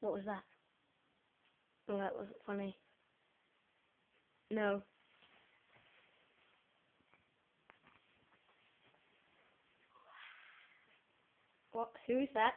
What was that? Oh, that wasn't funny. No. What? Who's that?